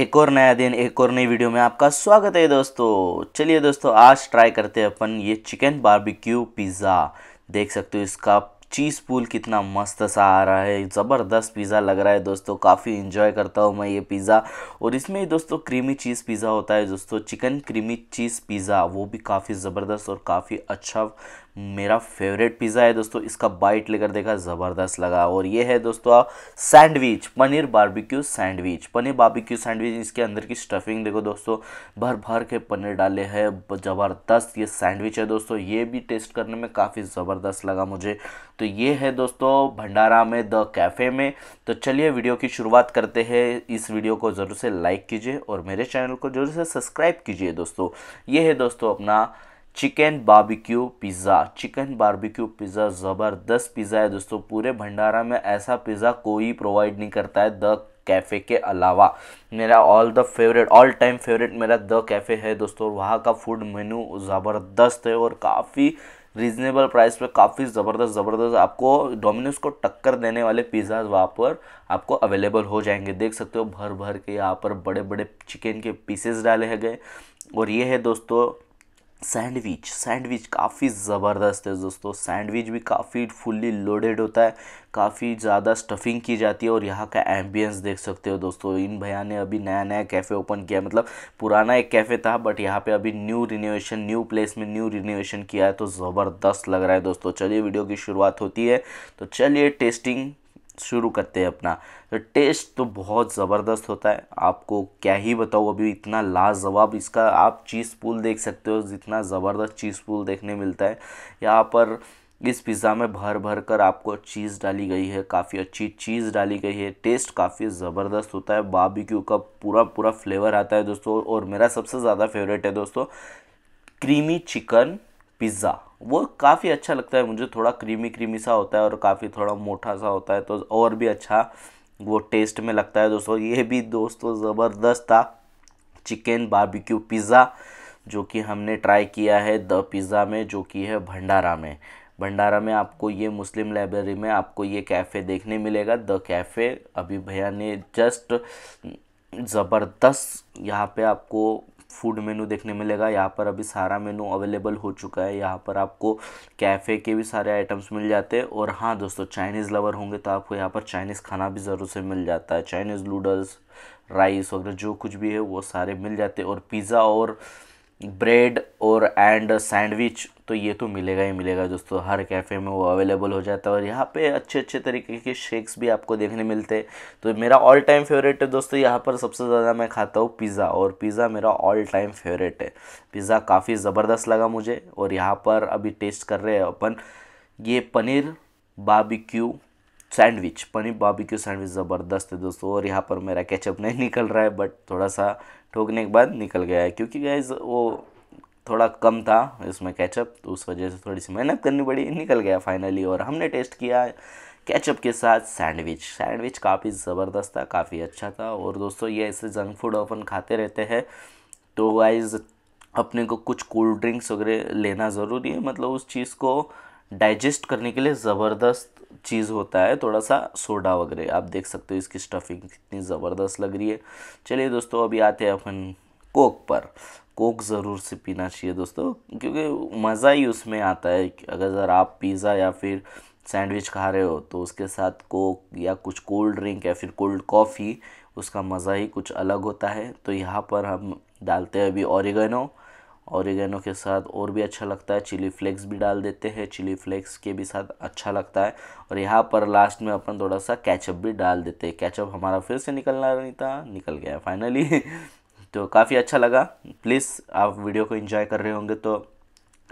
एक और नया दिन, एक और नई वीडियो में आपका स्वागत है दोस्तों। चलिए दोस्तों, आज ट्राई करते हैं अपन ये चिकन बारबेक्यू पिज़्ज़ा देख सकते हो इसका चीज़ पूल कितना मस्त सा आ रहा है, ज़बरदस्त पिज़्ज़ा लग रहा है दोस्तों। काफ़ी इन्जॉय करता हूँ मैं ये पिज़्ज़ा और इसमें दोस्तों क्रीमी चीज़ पिज़्ज़ा होता है दोस्तों चिकन क्रीमी चीज़ पिज़्ज़ा वो भी काफ़ी ज़बरदस्त और काफ़ी अच्छा मेरा फेवरेट पिज़्ज़ा है दोस्तों, इसका बाइट लेकर देखा, ज़बरदस्त लगा। और ये है दोस्तों sandwich paneer barbecue sandwich paneer barbecue sandwich इसके अंदर की स्टफिंग देखो दोस्तों, भर भर के पनीर डाले हैं, ज़बरदस्त ये सैंडविच है दोस्तों। ये भी टेस्ट करने में काफ़ी ज़बरदस्त लगा मुझे। तो ये है दोस्तों, भंडारा में, द कैफ़े में। तो चलिए वीडियो की शुरुआत करते हैं। इस वीडियो को ज़रूर से लाइक कीजिए और मेरे चैनल को ज़रूर से सब्सक्राइब कीजिए दोस्तों। ये है दोस्तों अपना chicken barbecue pizza. Chicken barbecue pizza ज़बरदस्त पिज़्ज़ा है दोस्तों। पूरे भंडारा में ऐसा पिज़्ज़ा कोई प्रोवाइड नहीं करता है द कैफ़े के अलावा। मेरा all the favourite all time favourite मेरा द कैफ़े है दोस्तों। वहाँ का फ़ूड मेन्यू ज़बरदस्त है और काफ़ी रीजनेबल प्राइस पे काफ़ी ज़बरदस्त ज़बरदस्त। आपको डोमिनोज को टक्कर देने वाले पिज़्ज़ा वहाँ पर आपको अवेलेबल हो जाएँगे। देख सकते हो भर भर के यहाँ पर बड़े बड़े चिकन के पीसेस डाले गए। और ये है दोस्तों सैंडविच सैंडविच काफ़ी ज़बरदस्त है दोस्तों। सैंडविच भी काफ़ी फुल्ली लोडेड होता है, काफ़ी ज़्यादा स्टफिंग की जाती है और यहाँ का एम्बियंस देख सकते हो दोस्तों। इन भैया ने अभी नया नया कैफ़े ओपन किया मतलब पुराना एक कैफ़े था, बट यहाँ पे अभी न्यू रिनोवेशन, न्यू प्लेस में न्यू रिनोवेशन किया है तो ज़बरदस्त लग रहा है दोस्तों। चलिए वीडियो की शुरुआत होती है तो चलिए टेस्टिंग शुरू करते हैं अपना। तो टेस्ट तो बहुत ज़बरदस्त होता है। आपको क्या ही बताऊँ, अभी इतना लाजवाब इसका आप चीज़ पुल देख सकते हो, जितना ज़बरदस्त चीज़ पुल देखने मिलता है। यहाँ पर इस पिज़्ज़ा में भर भर कर आपको चीज़ डाली गई है, काफ़ी अच्छी चीज़ डाली गई है। टेस्ट काफ़ी ज़बरदस्त होता है। बाबीक्यू का पूरा पूरा फ्लेवर आता है दोस्तों, और मेरा सबसे ज़्यादा फेवरेट है दोस्तों क्रीमी चिकन पिज़्ज़ा वो काफ़ी अच्छा लगता है, मुझे थोड़ा क्रीमी क्रीमी सा होता है और काफ़ी थोड़ा मोटा सा होता है तो और भी अच्छा वो टेस्ट में लगता है। दोस्तों, ये भी दोस्तों ज़बरदस्त था। चिकन बारबेक्यू पिज़्ज़ा जो कि हमने ट्राई किया है द पिज़्ज़ा में, जो कि है भंडारा में। भंडारा में आपको ये मुस्लिम लाइब्रेरी में आपको ये कैफ़े देखने मिलेगा। द कैफ़े अभी भैया ने जस्ट ज़बरदस्त यहाँ पे आपको फ़ूड मेनू देखने मिलेगा। यहाँ पर अभी सारा मेनू अवेलेबल हो चुका है। यहाँ पर आपको कैफ़े के भी सारे आइटम्स मिल जाते हैं। और हाँ दोस्तों, चाइनीज़ लवर होंगे तो आपको यहाँ पर चाइनीज़ खाना भी ज़रूर से मिल जाता है। चाइनीज़ नूडल्स, राइस वगैरह जो कुछ भी है वो सारे मिल जाते और पिज़्ज़ा और ब्रेड और एंड सैंडविच तो ये तो मिलेगा ही मिलेगा दोस्तों। हर कैफ़े में वो अवेलेबल हो जाता है और यहाँ पे अच्छे अच्छे तरीके के शेक्स भी आपको देखने मिलते हैं। तो मेरा ऑल टाइम फेवरेट है दोस्तों। यहाँ पर सबसे ज़्यादा मैं खाता हूँ पिज़्ज़ा और पिज़्ज़ा मेरा ऑल टाइम फेवरेट है। पिज़्ज़ा काफ़ी ज़बरदस्त लगा मुझे और यहाँ पर अभी टेस्ट कर रहे हैं अपन। ये paneer barbecue sandwich, paneer barbecue sandwich ज़बरदस्त है दोस्तों, और यहाँ पर मेरा केचप नहीं निकल रहा है बट थोड़ा सा ठोकने के बाद निकल गया है, क्योंकि गैस वो थोड़ा कम था इसमें केचप तो उस वजह से थोड़ी सी मेहनत करनी पड़ी, निकल गया फाइनली और हमने टेस्ट किया केचप के साथ सैंडविच। सैंडविच काफ़ी ज़बरदस्त था, काफ़ी अच्छा था, और दोस्तों ये ऐसे जंक फ़ूड अपन खाते रहते हैं तो वाइज अपने को कुछ कोल्ड ड्रिंक्स वगैरह लेना ज़रूरी है मतलब उस चीज़ को डाइजेस्ट करने के लिए ज़बरदस्त चीज़ होता है थोड़ा सा सोडा वगैरह। आप देख सकते हो इसकी स्टफिंग कितनी ज़बरदस्त लग रही है। चलिए दोस्तों, अभी आते हैं अपन कोक पर। कोक ज़रूर से पीना चाहिए दोस्तों, क्योंकि मज़ा ही उसमें आता है अगर आप पिज़्ज़ा या फिर सैंडविच खा रहे हो तो उसके साथ कोक या कुछ कोल्ड ड्रिंक या फिर कोल्ड कॉफ़ी, उसका मज़ा ही कुछ अलग होता है। तो यहाँ पर हम डालते हैं अभी ऑरिगेनो ऑरिगेनो के साथ और भी अच्छा लगता है। चिली फ्लेक्स भी डाल देते हैं। चिली फ्लेक्स के भी साथ अच्छा लगता है। और यहाँ पर लास्ट में अपन थोड़ा सा कैचअप भी डाल देते हैं। कैचअप हमारा फिर से निकलना नहीं था निकल गया फाइनली तो काफ़ी अच्छा लगा। प्लीज़ आप वीडियो को इन्जॉय कर रहे होंगे तो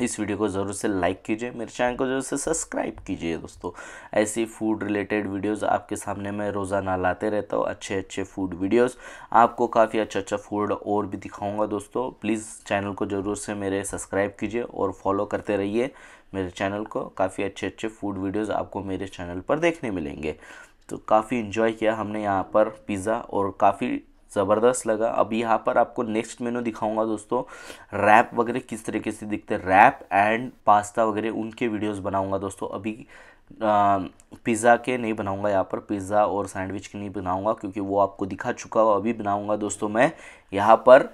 इस वीडियो को ज़रूर से लाइक कीजिए, मेरे चैनल को ज़रूर से सब्सक्राइब कीजिए दोस्तों। ऐसी फ़ूड रिलेटेड वीडियोस आपके सामने मैं रोज़ाना लाते रहता हूँ अच्छे अच्छे फ़ूड वीडियोस आपको काफ़ी अच्छा अच्छा फ़ूड और भी दिखाऊँगा दोस्तों। प्लीज़ चैनल को ज़रूर से मेरे सब्सक्राइब कीजिए और फॉलो करते रहिए। मेरे चैनल को काफ़ी अच्छे अच्छे फ़ूड वीडियोज़ आपको मेरे चैनल पर देखने मिलेंगे। तो काफ़ी इन्जॉय किया हमने यहाँ पर पिज़्ज़ा और काफ़ी ज़बरदस्त लगा। अभी यहाँ पर आपको नेक्स्ट मेनू दिखाऊँगा दोस्तों। रैप वगैरह किस तरीके से दिखते हैं? रैप एंड पास्ता वगैरह, उनके वीडियोस बनाऊँगा दोस्तों। अभी पिज़्ज़ा के नहीं बनाऊँगा यहाँ पर। पिज़्ज़ा और सैंडविच के नहीं बनाऊँगा, क्योंकि वो आपको दिखा चुका हो अभी बनाऊँगा दोस्तों मैं यहाँ पर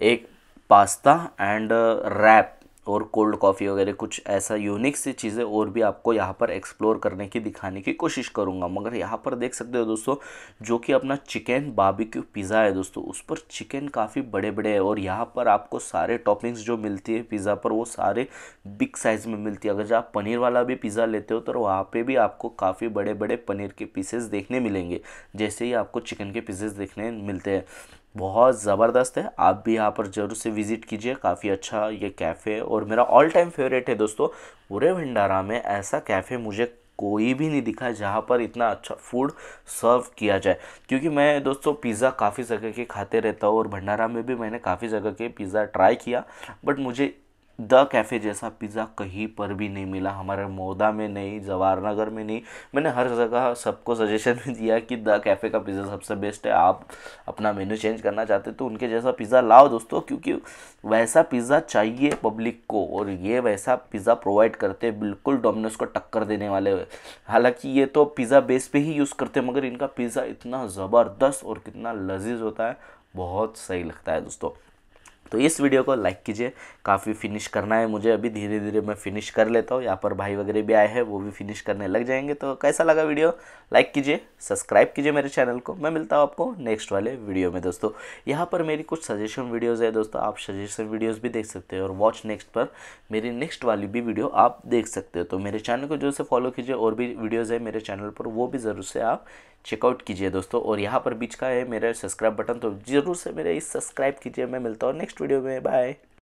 एक पास्ता एंड रैप और कोल्ड कॉफ़ी वगैरह कुछ ऐसा यूनिक सी चीज़ें और भी आपको यहाँ पर एक्सप्लोर करने की, दिखाने की कोशिश करूँगा। मगर यहाँ पर देख सकते हो दोस्तों, जो कि अपना चिकन बाबिक्यू पिज़्ज़ा है दोस्तों, उस पर चिकन काफ़ी बड़े बड़े है और यहाँ पर आपको सारे टॉपिंग्स जो मिलती है पिज़्ज़ा पर, वो सारे बिग साइज़ में मिलती है। अगर आप पनीर वाला भी पिज़्ज़ा लेते हो तो वहाँ पर भी आपको काफ़ी बड़े बड़े पनीर के पीसेस देखने मिलेंगे, जैसे ही आपको चिकन के पीसेस देखने मिलते हैं। बहुत ज़बरदस्त है। आप भी यहाँ पर ज़रूर से विज़िट कीजिए, काफ़ी अच्छा ये कैफ़े और मेरा ऑल टाइम फेवरेट है दोस्तों, पूरे भंडारा में ऐसा कैफ़े मुझे कोई भी नहीं दिखा जहाँ पर इतना अच्छा फ़ूड सर्व किया जाए। क्योंकि मैं दोस्तों पिज़्ज़ा काफ़ी जगह के खाते रहता हूँ और भंडारा में भी मैंने काफ़ी जगह के पिज़्ज़ा ट्राई किया बट मुझे द कैफ़े जैसा पिज़्ज़ा कहीं पर भी नहीं मिला। हमारे मोदा में नहीं जवाहर नगर में नहीं। मैंने हर जगह सबको सजेशन भी दिया कि द कैफ़े का पिज़्ज़ा सबसे बेस्ट है। आप अपना मेन्यू चेंज करना चाहते तो उनके जैसा पिज़्ज़ा लाओ दोस्तों, क्योंकि वैसा पिज़्ज़ा चाहिए पब्लिक को और ये वैसा पिज़्ज़ा प्रोवाइड करते बिल्कुल डोमिनोज को टक्कर देने वाले। हालाँकि ये तो पिज़्ज़ा बेस पे ही यूज़ करते मगर इनका पिज़्ज़ा इतना ज़बरदस्त और कितना लजीज होता है, बहुत सही लगता है दोस्तों। तो इस वीडियो को लाइक कीजिए। काफ़ी फिनिश करना है मुझे। अभी धीरे धीरे मैं फिनिश कर लेता हूँ। यहाँ पर भाई वगैरह भी आए हैं, वो भी फिनिश करने लग जाएँगे। तो कैसा लगा वीडियो? लाइक कीजिए सब्सक्राइब कीजिए मेरे चैनल को। मैं मिलता हूँ आपको नेक्स्ट वाले वीडियो में दोस्तों। यहाँ पर मेरी कुछ सजेशन वीडियोज़ है दोस्तों। आप सजेशन वीडियोज़ भी देख सकते हो और वॉच नेक्स्ट पर मेरी नेक्स्ट वाली भी वीडियो आप देख सकते हो। तो मेरे चैनल को जो से फॉलो कीजिए और भी वीडियोज़ है मेरे चैनल पर, वो भी ज़रूर से आप चेकआउट कीजिए दोस्तों। और यहाँ पर बीच का है मेरा सब्सक्राइब बटन तो ज़रूर से मेरे इस सब्सक्राइब कीजिए। मैं मिलता हूँ नेक्स्ट वीडियो में। बाय